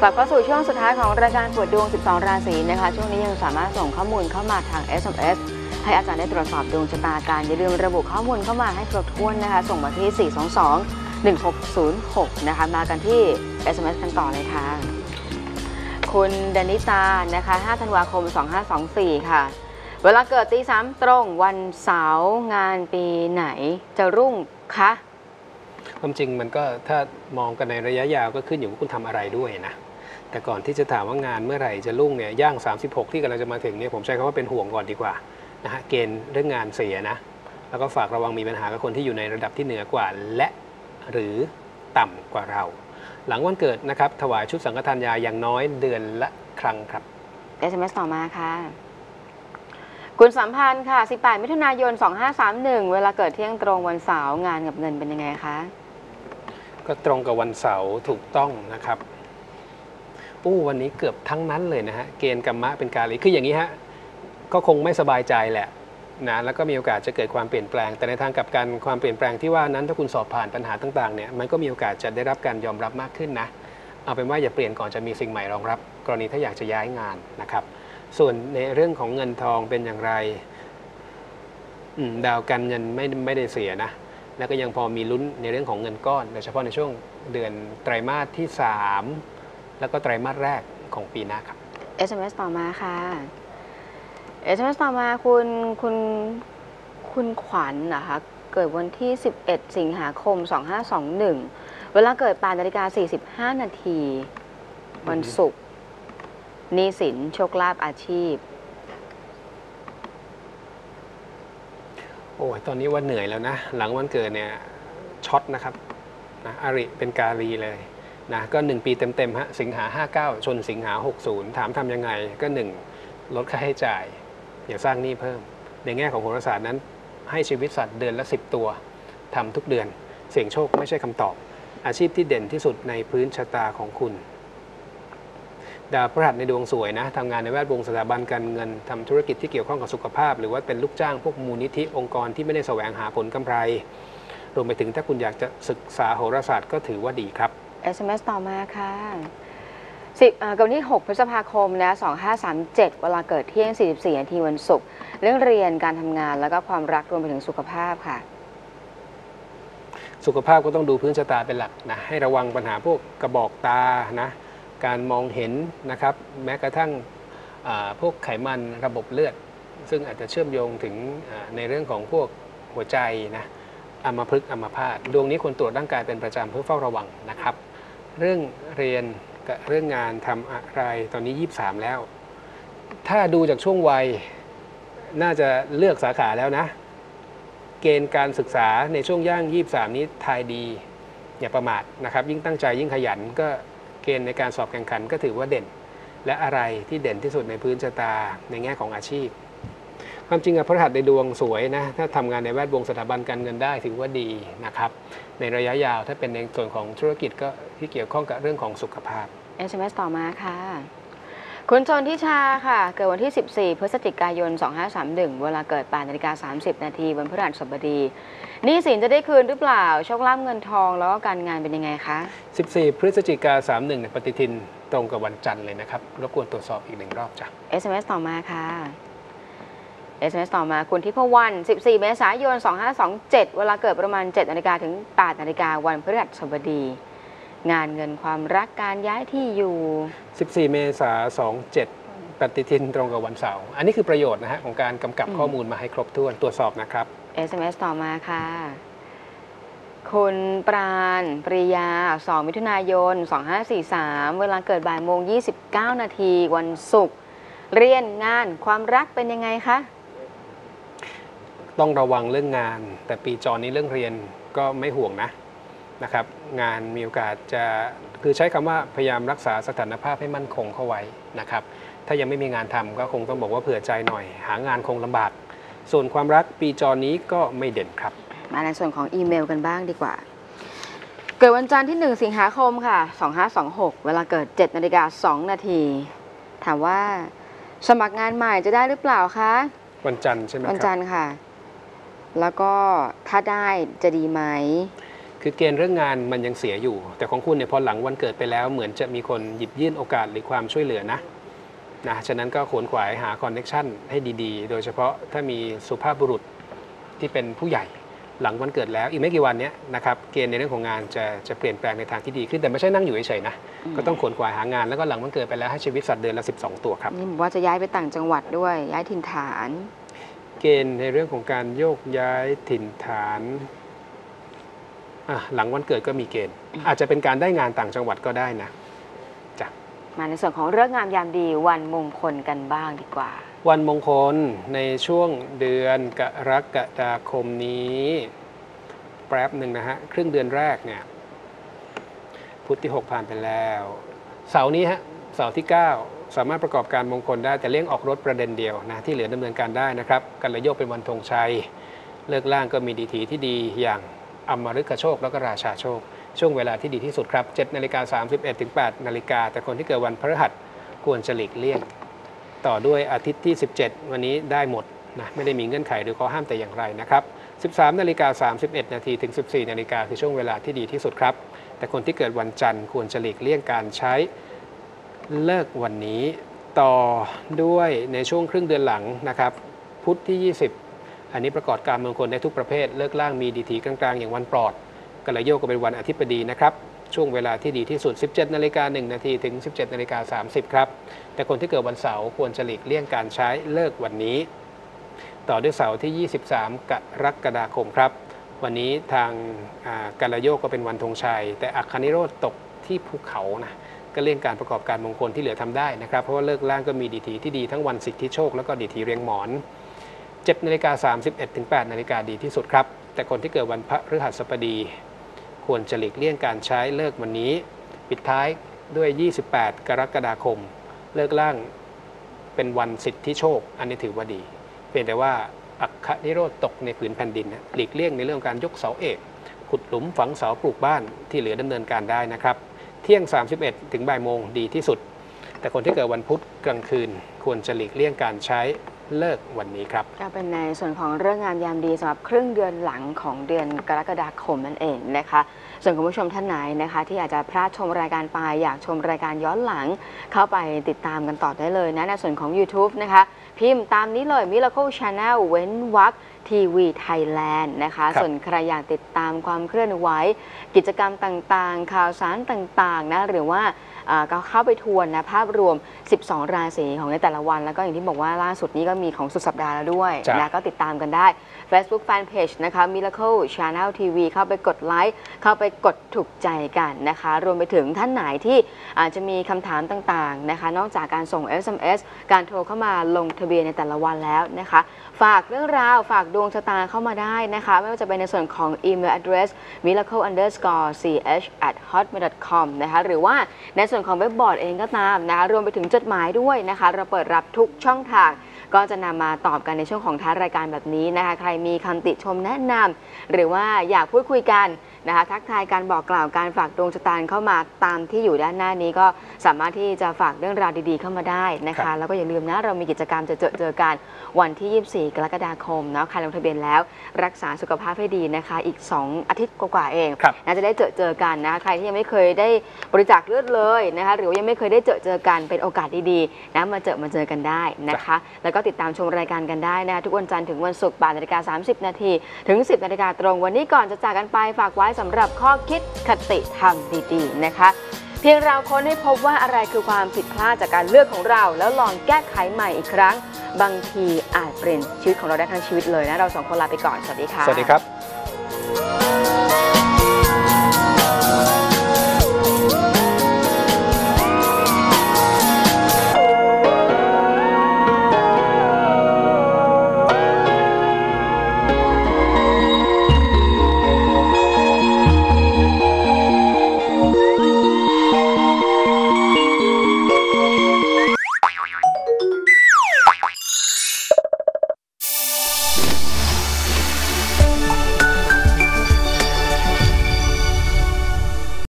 กลับเข้าสู่ช่วงสุดท้ายของรายการตรวจดวง 12 ราศีนะคะ ช่วงนี้ยังสามารถส่งข้อมูลเข้ามาทาง SMS ให้อาจารย์ได้ตรวจสอบดวงชะตาการอย่าลืมระบุข้อมูลเข้ามาให้ครบถ้วนนะคะ ส่งมาที่ 422 1606 นะคะ มากันที่ SMS กันต่อเลยค่ะ คุณดนิตานะคะ 5 ธันวาคม 2524 ค่ะ เวลาเกิดตีสามตรงวันเสาร์งานปีไหนจะรุ่งคะความจริงมันก็ถ้ามองกันในระยะยาวก็ขึ้นอยู่ว่าคุณทำอะไรด้วยนะ แต่ก่อนที่จะถามว่างานเมื่อไหร่จะรุ่งเนี่ยย่าง 36 ที่กำลังจะมาถึงเนี่ยผมใช้คำว่าเป็นห่วงก่อนดีกว่านะฮะเกณฑ์เรื่องงานเสียนะแล้วก็ฝากระวังมีปัญหากับคนที่อยู่ในระดับที่เหนือกว่า และหรือต่ำกว่าเรา หลังวันเกิดนะครับถวายชุดสังฆทานยาอย่างน้อยเดือนละครั้งครับ SMS ต่อมาค่ะ คุณสัมพันธ์ค่ะ 18 มิถุนายน 2531 เวลาเกิดเที่ยงตรงวันเสาร์งานกับเงินเป็นยังไงคะ ก็ตรงกับวันเสาร์ถูกต้องนะครับ อู้วันนี้เกือบทั้งนั้นเลยนะฮะเกณฑ์กรรมะเป็นกาลีคืออย่างนี้ฮะก็คงไม่สบายใจแหละนะแล้วก็มีโอกาสจะเกิดความเปลี่ยนแปลง แต่ในทางกลับกันความเปลี่ยนแปลงที่ว่านั้นถ้าคุณสอบผ่านปัญหาต่างๆเนี่ยมันก็มีโอกาสจะได้รับการยอมรับมากขึ้นนะเอาเป็นว่าอย่าเปลี่ยนก่อนจะมีสิ่งใหม่รองรับ กรณีถ้าอยากจะย้ายงานนะครับ ส่วนในเรื่องของเงินทองเป็นอย่างไรดาวการเงินไม่ไม่ได้เสียนะแล้วก็ยังพอมีลุ้นในเรื่องของเงินก้อนโดยเฉพาะในช่วงเดือนไตรมาสที่ 3 แล้วก็ไตรมาสแรกของปีหน้าครับ SMS ต่อมาค่ะ SMS ต่อมาคุณคุณคุณขวัญนะคะ เกิดวันที่ 11 สิงหาคม 2521 เวลาเกิด8นาฬิกา 45 นาที วันศุกร์หนี้สินโชคลาภอาชีพ โอ้ยตอนนี้ว่าเหนื่อยแล้วนะ หลังวันเกิดเนี่ยช็อตนะครับนะอาริเป็นกาลีเลย นะก็ 1 ปีเต็มๆฮะสิงหา 59 ชนสิงหา 60 ถามทำยังไงก็ 1 ลดค่าใช้จ่าย อย่าสร้างหนี้เพิ่ม ในแง่ของโหราศาสตร์นั้น ให้ชีวิตสัตว์เดือนละ 10 ตัวทำทุกเดือน เสี่ยงโชคไม่ใช่คำตอบ อาชีพที่เด่นที่สุดในพื้นชะตาของคุณ ดาวพฤหัสในดวงสวยนะทำงานในแวดวงสถาบันการเงินทำธุรกิจที่เกี่ยวข้องกับสุขภาพ หรือว่าเป็นลูกจ้างพวกมูลนิธิองค์กรที่ไม่ได้แสวงหาผลกำไร รวมไปถึงถ้าคุณอยากจะศึกษาโหราศาสตร์ก็ถือว่าดีครับ SMS ต่อมาค่ะสิบเอ่อกับวันที่ 6 พฤษภาคมนะ2537 เวลาเกิดเที่ยง 44นาทีวันศุกร์เรื่องเรียนการทำงานแล้วก็ความรักรวมไปถึงสุขภาพค่ะ สุขภาพก็ต้องดูพื้นชะตาเป็นหลักนะให้ระวังปัญหาพวกกระบอกตานะการมองเห็นนะครับ แม้กระทั่งพวกไขมันระบบเลือด ซึ่งอาจจะเชื่อมโยงถึงในเรื่องของพวกหัวใจนะอัมพฤกษ์อัมพาตดวงนี้ควรตรวจร่างกายเป็นประจำเพื่อเฝ้าระวังนะครับ เรื่องเรียนกับเรื่องงานทำอะไรตอนนี้ 23 แล้ว ถ้าดูจากช่วงวัยน่าจะเลือกสาขาแล้วนะ เกณฑ์การศึกษาในช่วงย่าง 23 นี้ทายดี อย่าประมาทนะครับ ยิ่งตั้งใจยิ่งขยันก็เกณฑ์ในการสอบแข่งขันก็ถือว่าเด่น และอะไรที่เด่นที่สุดในพื้นชะตาในแง่ของอาชีพ ความจริงอะพระหัสในดวงสวยนะถ้าทำงานในแวดวงสถาบันการเงินได้ถือว่าดีนะครับ ในระยะยาว ถ้าเป็นในส่วนของธุรกิจก็ที่เกี่ยวข้องกับเรื่องของสุขภาพ SMS ต่อมาค่ะ คุณชนทิชาค่ะ เกิดวันที่ 14 พฤศจิกายน 2531 เวลาเกิด8นาฬิกา30 นาทีวันพฤหัสบดีหนี้สินจะได้คืนหรือเปล่า โชคลาภเงินทองแล้วก็การงานเป็นยังไงคะ 14 พฤศจิกา31เนี่ยปฏิทินตรงกับวันจันทร์เลยนะครับ รบกวนตรวจสอบอีกหนึ่งรอบจ้ะ SMS ต่อมาค่ะ SMS ต่อมาคุณทิพวรรณ14 เมษายน 2527 เวลาเกิดประมาณ 7นาฬิกาถึง 8นาฬิกาวันพฤหัสบดี งานเงินความรักการย้ายที่อยู่ 14 เมษายน 27ปฏิทินตรงกับวันเสาร์ อันนี้คือประโยชน์นะฮะของการกำกับอืมข้อมูลมาให้ครบถ้วนตรวจสอบนะครับ SMS ต่อมาค่ะ คุณปราณปริยา 2 มิถุนายน 2543 เวลาเกิดบ่ายโมง 29 นาทีวันศุกร์ เรียนงานความรักเป็นยังไงคะ ต้องระวังเรื่องงาน แต่ปีจอนี้เรื่องเรียนก็ไม่ห่วงนะนะครับ งานมีโอกาสจะคือใช้คำว่าพยายามรักษาสถานภาพให้มั่นคงเข้าไว้นะครับ ถ้ายังไม่มีงานทำก็คงต้องบอกว่าเผื่อใจหน่อย หางานคงลำบาก ส่วนความรักปีจอนี้ก็ไม่เด่นครับ มาในส่วนของอีเมลกันบ้างดีกว่า เกิดวันจันทร์ที่ 1 สิงหาคมค่ะ 2526 เวลาเกิด 7นาฬิกา2นาทีถามว่าสมัครงานใหม่จะได้หรือเปล่าคะ วันจันทร์ใช่ไหมวันคจัรับนทร์ค่ะ แล้วก็ถ้าได้จะดีไหมคือคือเกณฑ์เรื่องงานมันยังเสียอยู่ แต่ของคุณเนี่ยพอหลังวันเกิดไปแล้วเหมือนจะมีคนหยิบยื่นโอกาสหรือความช่วยเหลือนะนะฉะนั้นก็ขวนขวายหาคอนเน็ชันให้ดีๆ โดยเฉพาะถ้ามีสุภาพบุรุษที่เป็นผู้ใหญ่หลังวันเกิดแล้วอีกไม่กี่วันเนี้ยนะครับเกณฑ์ในเรื่องของงานจะจะเปลี่ยนแปลงในทางที่ดีขึ้นแต่ไม่ใช่นั่งอยู่เฉยๆนะก็ต้องขวนขวายหางานแล้วก็หลังวันเกิดไปแล้วให้ชีวิตสัตว์เดือนละ 12 ตัวครับนี่บอกว่าจะย้ายไปต่างจังหวัดด้วยย้ายถิ่นฐาน เกณฑ์ในเรื่องของการโยกย้ายถิ่นฐานอะหลังวันเกิดก็มีเกณฑ์ อาจจะเป็นการได้งานต่างจังหวัดก็ได้นะมาในส่วนของเรื่องงามยามดีวันมงคลกันบ้างดีกว่า วันมงคลในช่วงเดือนกรกฎาคมนี้ แป๊บหนึ่งนะฮะ ครึ่งเดือนแรกเนี่ยพุธที่ 6 ผ่านไปแล้ว เสาร์นี้ฮะ เสาร์ที่ 9 สามารถประกอบการมงคลได้แต่เลี่ยงออกรถประเด็นเดียวนะที่เหลือดำเนินการได้นะครับกันระโยกเป็นวันธงชัย เลิกล่างก็มีดีทีที่ดีอย่างอมฤกโชคแล้วก็ราชาโชค ช่วงเวลาที่ดีที่สุดครับ7นาฬิกา31ถึง8นาฬิกาแต่คนที่เกิดวันพฤหัสควรจะหลีกเลี่ยง ต่อด้วยอาทิตย์ที่ 17 วันนี้ได้หมดนะไม่ได้มีเงื่อนไขหรือข้อห้ามแต่อย่างไรนะครับ 13นาฬิกา31นาทีถึง 14นาฬิกาคือช่วงเวลาที่ดีที่สุดครับ แต่คนที่เกิดวันจันทร์ควรจะหลีกเลี่ยงการใช้ เลิกวันนี้ต่อด้วยในช่วงครึ่งเดือนหลังนะครับ พุธที่ 20 อันนี้ประกอบการมงคลได้ทุกประเภท เลิกล่างมีดีทีกลางๆ อย่างวันปลอดกระโยกก็เป็นวันอาทิตย์ดีนะครับ ช่วงเวลาที่ดีที่สุด 17นาฬิกา1นาทีถึง 17นาฬิกา30 ครับ แต่คนที่เกิดวันเสาร์ควรจะหลีกเลี่ยงการใช้เลิกวันนี้ ต่อด้วยเสาร์ที่ 23 กรกฎาคมครับ วันนี้ทางการระโยกก็เป็นวันธงชัย แต่อัคคณิโรธตกที่ภูเขานะ ก็เลี่ยงการประกอบการมงคลที่เหลือทำได้นะครับ เพราะว่าเลิกล่างก็มีดีทีที่ดีทั้งวันสิทธิโชค แล้วก็ดีทีเรียงหมอน7นาฬิกา31ถึง8นาฬิกาดีที่สุดครับ แต่คนที่เกิดวันพระฤหัสบดี ควรจะหลีกเลี่ยงการใช้เลิกวันนี้ ปิดท้ายด้วย 28 กรกฎาคม เลิกล่างเป็นวันสิทธิโชค อันนี้ถือว่าดี เพียงแต่ว่าอัคคนิโรธตกในผืนแผ่นดิน หลีกเลี่ยงในเรื่องการยกเสาเอก ขุดหลุมฝังเสาปลูกบ้านที่เหลือดำเนินการได้นะครับ เที่ยง 31 ถึงบ่ายโมงดีที่สุด แต่คนที่เกิดวันพุธกลางคืน ควรจะหลีกเลี่ยงการใช้เลิกวันนี้ครับ ก็เป็นในส่วนของเรื่องงามยามดีสำหรับครึ่งเดือนหลังของเดือนกรกฎาคมนั่นเองนะคะ ส่วนคุณผู้ชมท่านไหนนะคะ ที่อาจจะพลาดชมรายการไปอยากชมรายการย้อนหลัง เข้าไปติดตามกันต่อได้เลยนะในส่วนของ YouTube นะคะ พิมพ์ตามนี้เลย Miracle Channel เว้นวักทีวีไทยแลนด์นะคะครับส่วนใครอยากติดตามความเคลื่อนไหว กิจกรรมต่างๆ ข่าวสารต่างๆนะหรือว่าอ่าก็เข้าไปทวนนะภาพรวม 12 ราศีของในแต่ละวัน แล้วก็อย่างที่บอกว่าล่าสุดนี้ก็มีของสุดสัปดาห์แล้วด้วยจ้ะนะก็ติดตามกันได้ Facebook Fanpage นะคะ Miracle Channel TV เข้าไปกดไลค์เข้าไปกดถูกใจกันนะคะ รวมไปถึงท่านไหนที่อาจจะมีคำถามต่างๆนะคะ นอกจากการส่ง SMS การโทรเข้ามาลงทะเบียนในแต่ละวันแล้วนะคะ ฝากเรื่องราวฝากดวงชะตาเข้ามาได้นะคะ ไม่ว่าจะเป็นในส่วนของ email address miracle underscore ch at hotmail com นะคะหรือว่าในส่วนของเว็บบอร์ดเองก็ตามนะคะรวมไปถึงจดหมายด้วยนะคะ เราเปิดรับทุกช่องทาง ก็จะนำมาตอบกันในช่วงของท้ายรายการแบบนี้นะคะ ใครมีคำติชมแนะนำหรือว่าอยากพูดคุยกัน นะคะทักทายการบอกกล่าวการฝากดวงชะตาเข้ามาตามที่อยู่ด้านหน้านี้ก็สามารถที่จะฝากเรื่องราวดีๆเข้ามาได้นะครัคะ บ แล้วก็อย่าลืมนะเรามีกิจกรรมจะเจอเจอกันวันที่ 24 กรกฎาคมเนาะใครลงทะเบียนแล้วรักษาสุขภาพให้ดีนะคะ อีก 2 อาทิตย์กว่าๆเอง ครับน่าจะได้เจอเจอกันนะใครที่ยังไม่เคยได้บริจาคเลือดเลยนะคะหรือว่ายังไม่เคยได้เจอเจอกันเป็นโอกาสดีๆนะมาเจอมาเจอกันได้นะคะ แล้วก็ติดตามชมรายการกันได้นะคะทุกวันจันทร์ถึงวันศุกร์บ่ายนาฬิกา30 นาทีถึง 10นาฬิกาตรง วันนี้ก่อนจะจากกันไปฝากไว้สำหรับข้อคิดคติธรรมดีๆนะคะ เพียงเราค้นให้พบว่าอะไรคือความผิดพลาดจากการเลือกของเรา แล้วลองแก้ไขใหม่อีกครั้ง บางทีอาจเปลี่ยนชีวิตของเราได้ทั้งชีวิตเลยนะ เราสองคนลาไปก่อน สวัสดีค่ะ สวัสดีครับ